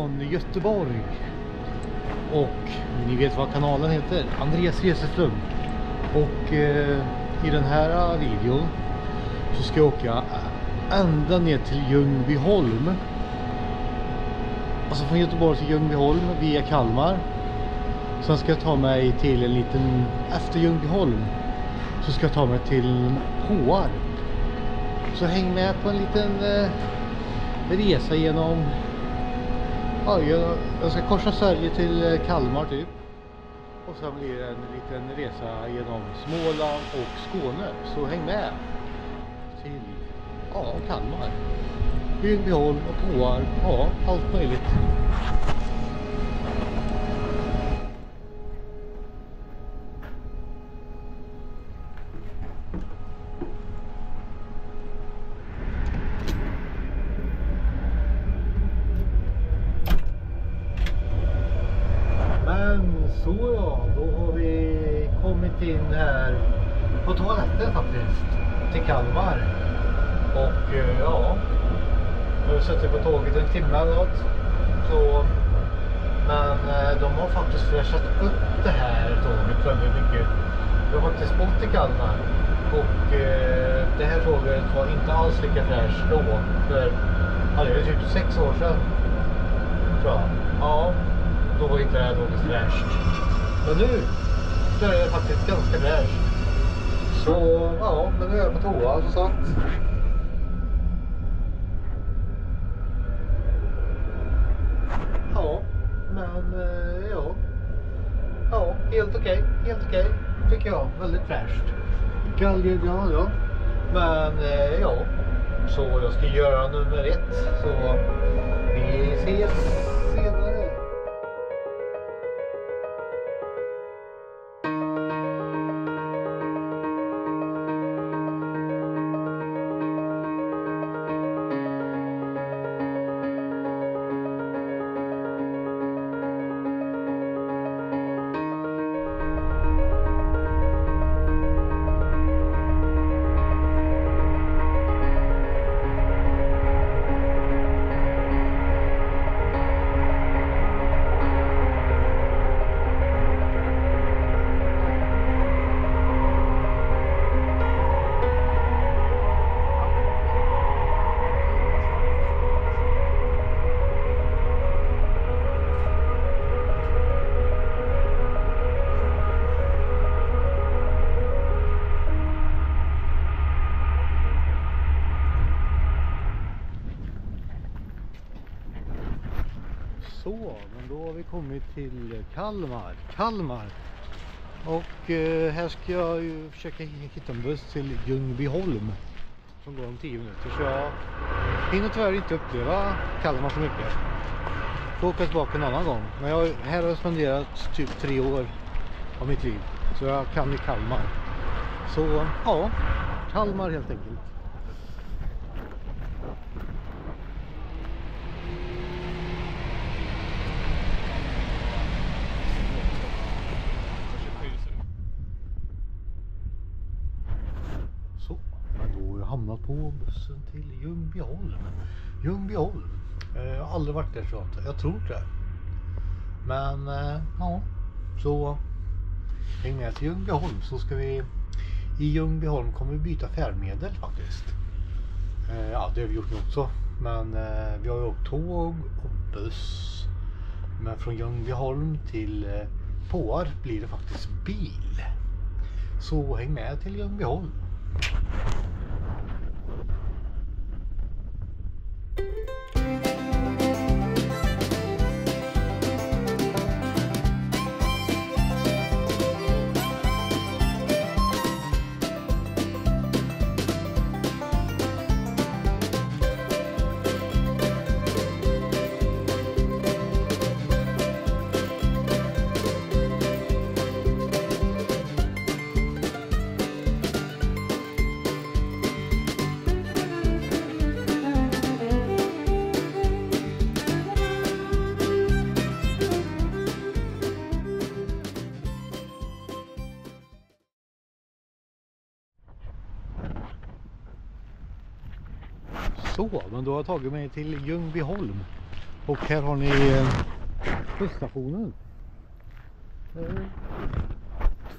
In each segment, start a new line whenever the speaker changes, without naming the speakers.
från Göteborg. Och ni vet vad kanalen heter? Andreas Reseflum. Och eh, i den här videon så ska jag åka ända ner till Ljungbyholm. Alltså från Göteborg till Ljungbyholm via Kalmar. Sen ska jag ta mig till en liten, efter Ljungbyholm så ska jag ta mig till Påarp. Så häng med på en liten eh, resa genom, ja, jag, jag ska korsa Sverige till eh, Kalmar typ. Och sen blir det en liten resa genom Småland och Skåne. Så häng med till, ja, Kalmar. Ljungbyholm och Påarp, ja, allt möjligt. På toaletten faktiskt. Till Kalmar. Och eh, ja, jag har suttit på tåget en timme eller något. Så, men eh, de har faktiskt fräschat upp det här tåget väldigt mycket. Jag har faktiskt bott i Kalmar. Och eh, det här tåget var inte alls lika fräscht då. För ja, det är typ sex år sedan. Tror jag. Ja, då var inte det här tåget fräscht. Men nu så är det faktiskt ganska fräscht. Så ja, men nu är jag på toa som sagt. Ja, men eh, ja. Ja, helt okej. Helt okej. Tycker jag. Väldigt fräscht. Galge, ja, ja. Men eh, ja. Så jag ska göra nummer ett. Så vi ses Så, men då har vi kommit till Kalmar. Kalmar. Och eh, här ska jag ju försöka hitta en buss till Ljungbyholm. Som går om 10 minuter. Så jag hinner tyvärr inte uppleva Kalmar så mycket. Får åka tillbaka en annan gång. Men jag, här har jag spenderat typ tre år av mitt liv. Så jag kan i Kalmar. Så ja, Kalmar helt enkelt. Så, men då har jag hamnat på bussen till Ljungbyholm. Ljungbyholm. Eh, jag har aldrig varit där så jag. jag tror inte det. Men eh, ja, så häng med till Ljungbyholm så ska vi i Ljungbyholm kommer vi byta färdmedel faktiskt. Eh, ja, det har vi gjort nu också. Men vi har ju åkt tåg och buss. Men från Ljungbyholm till Påarp blir det faktiskt bil. Så häng med till Ljungbyholm. Så, men då har jag tagit mig till Ljungbyholm. Och här har ni eh, busstationen. Eh,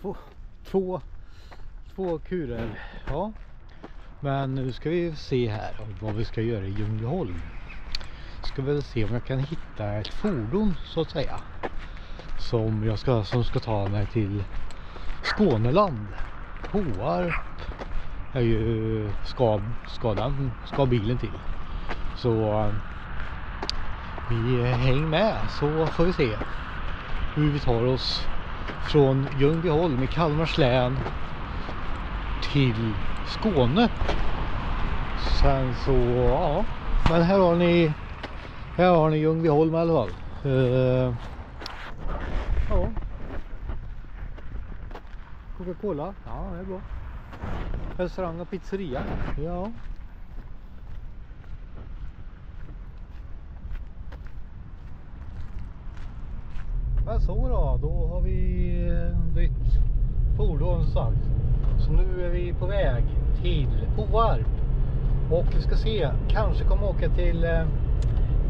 två, två, två kurer. Ja. Men nu ska vi se här vad vi ska göra i Ljungbyholm. Ska väl se om jag kan hitta ett fordon så att säga. Som jag ska, som ska ta mig till Skåneland. Påarp är ju ska, skadan ska bilen till. Så vi häng med så får vi se hur vi tar oss från Ljungbyholm i Kalmars län till Skåne. Sen så, ja. Men här har ni, här har ni Ljungbyholm i alla fall. Uh, ja. Coca-Cola, ja det är bra. Restaurang och pizzeria, ja. Ja, så då, då har vi eh, bytt fordon sagt. Så nu är vi på väg till Påarp. Och vi ska se, kanske kommer åka till eh,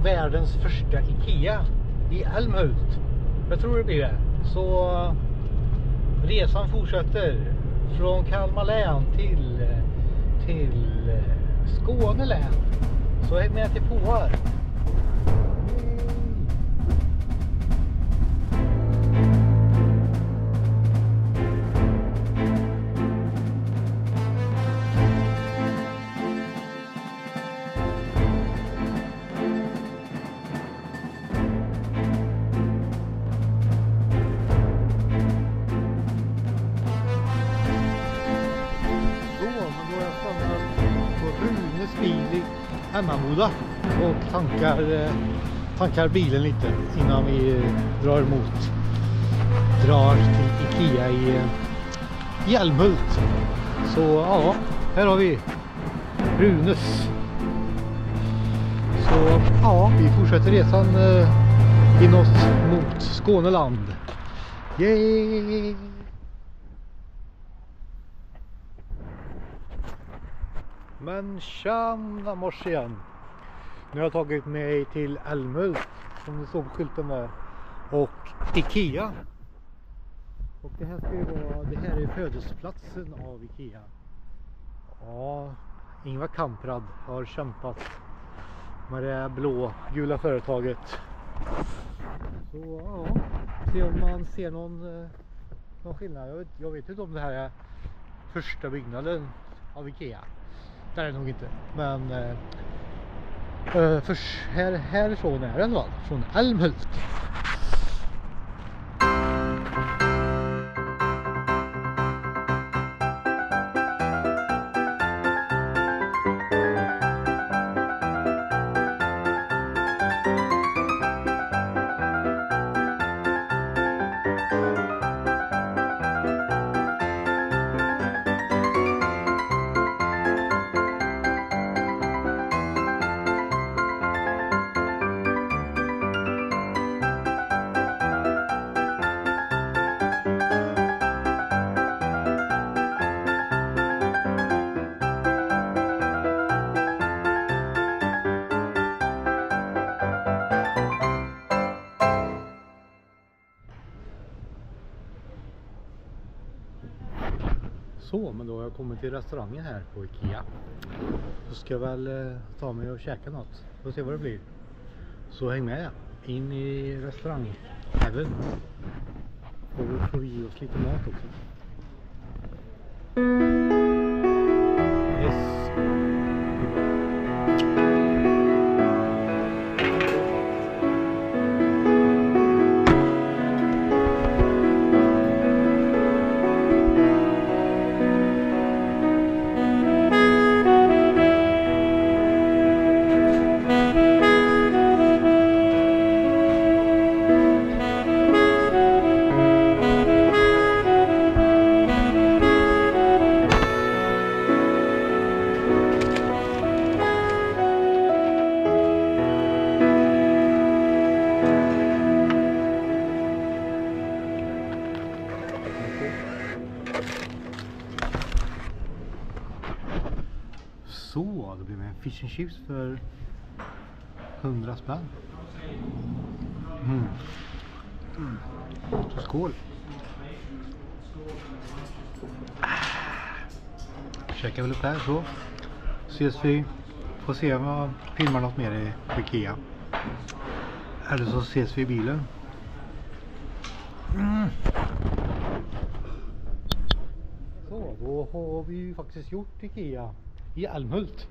världens första Ikea i Älmhult. Jag tror det blir det. Så eh, resan fortsätter från Kalmar län till, eh, till eh, Skåne län. Så häng med till Påarp. Emmaboda och tankar, eh, tankar bilen lite innan vi drar emot drar till Ikea i, eh, Hjälmhult. Älmhult. Så ja, här har vi Runes. Så ja, vi fortsätter resan eh, inåt mot Skåneland. Yay! Men tjena mors igen. Nu har jag tagit mig till Älmhult som det står på skylten där. Och Ikea. Och det här ska ju vara, det här är födelseplatsen av Ikea. Ja, Ingvar Kamprad har kämpat med det blå gula företaget. Så ja, se om man ser någon, eh, någon skillnad. Jag vet, jag vet inte om det här är första byggnaden av Ikea. Det är det nog inte. Men eh, eh för här, härifrån är den va? Från Älmhult. Så, men då har jag kommit till restaurangen här på Ikea. Så ska jag väl eh, ta mig och käka något. Får se vad det blir. Så häng med in i restaurang Heaven. Och vi får i oss lite mat också. Fish and chips för 100 spänn. Mm. Mm. Så skål. Käkar väl upp här så ses vi. Får se om jag filmar något mer i på Ikea. Eller så ses vi i bilen. Mm. Så, då har vi ju faktiskt gjort Ikea i Älmhult.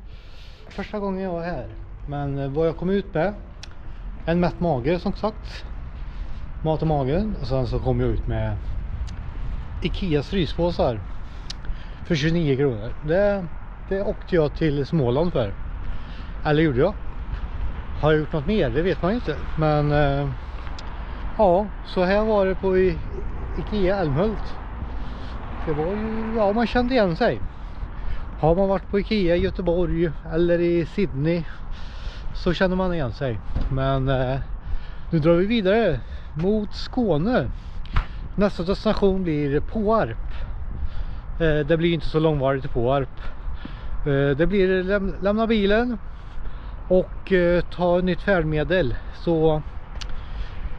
Första gången jag var här. Men eh, vad jag kom ut med. En mätt mage som sagt. Mat och magen. Och sen så kom jag ut med Ikeas fryspåsar. För 29 kronor. Det, det åkte jag till Småland för. Eller gjorde jag. Har jag gjort något mer? Det vet man ju inte. Men eh, ja, så här var det på Ikea Älmhult. Det var ju, ja man kände igen sig. Har man varit på Ikea i Göteborg eller i Sydney så känner man igen sig. Men eh, nu drar vi vidare mot Skåne. Nästa destination blir Påarp. Eh, det blir inte så långvarigt i Påarp. Eh, det blir läm lämna bilen och eh, ta ett nytt färdmedel så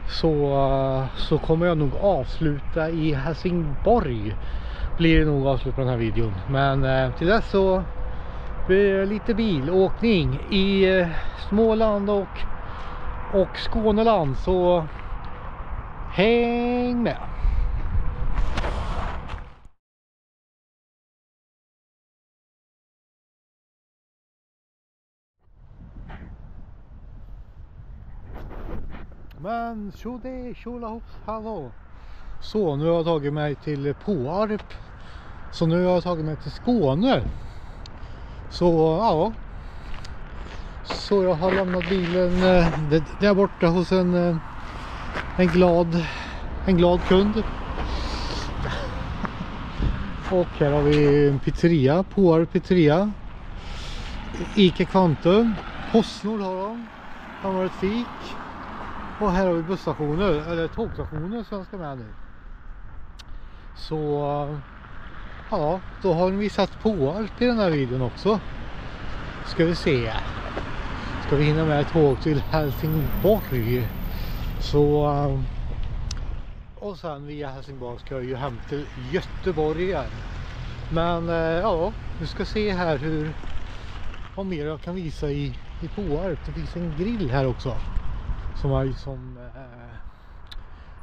så, så kommer jag nog avsluta i Helsingborg blir det nog avslut på den här videon. Men eh, till dess så blir det lite bilåkning i eh, Småland och och Skåneland så häng med. Men tjode tjolahopp hallå. Så nu har jag tagit mig till Påarp. Så nu har jag tagit mig till Skåne. Så ja. Så jag har lämnat bilen eh, där borta hos en eh, En glad En glad kund. Och här har vi en pizzeria Påarp pizzeria. Ica Quantum Postnord har de. Han har ett fik. Och här har vi busstationer, eller tågstationer som jag ska med nu. Så ja, då har vi satt på allt i den här videon också. Ska vi se. Ska vi hinna med ett tåg till Helsingborg. Så och sen via Helsingborg ska jag ju hem till Göteborg igen. Men eh, ja, vi ska se här hur vad mer jag kan visa i, i Påarp. Det finns en grill här också. Som är, som eh,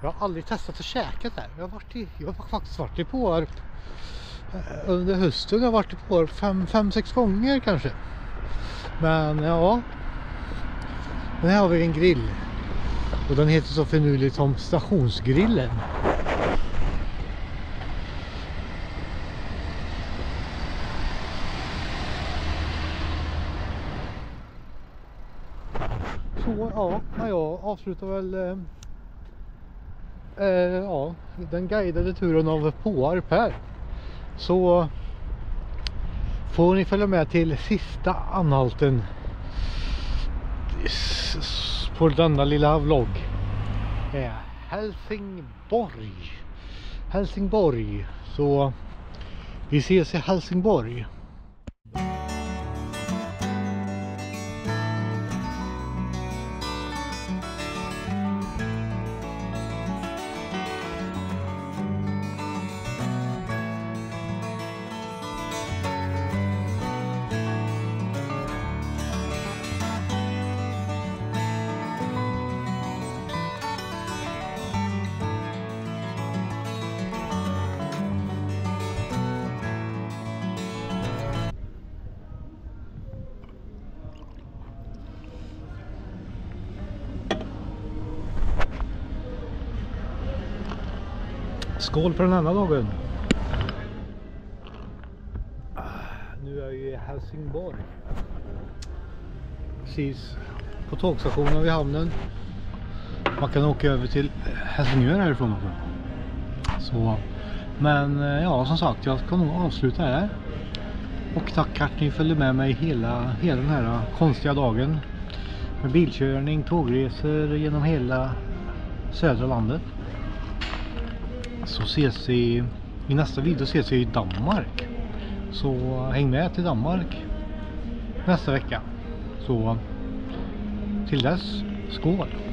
jag har aldrig testat att käka där. Jag har, varit i, jag har faktiskt varit i Påarp eh, under hösten. Jag har varit i Påarp fem, fem, sex gånger kanske. Men ja. Men här har vi en grill. Och den heter så finurligt som stationsgrillen. Så ja, jag avslutar väl eh, eh, ja, den guidade turen av Påarp här. Så får ni följa med till sista anhalten på denna lilla vlogg. Eh, Helsingborg. Helsingborg. Så vi ses i Helsingborg. Skål för den andra dagen. Ah, nu är jag i Helsingborg. Precis på tågstationen vid hamnen. Man kan åka över till Helsingör härifrån också. Så, men eh, ja som sagt jag ska nog avsluta här. Och tack att ni följde med mig hela, hela den här eh, konstiga dagen. Med bilkörning, tågresor genom hela södra landet så ses vi i nästa video ses vi i Danmark. Så häng med till Danmark nästa vecka. Så till dess, skål!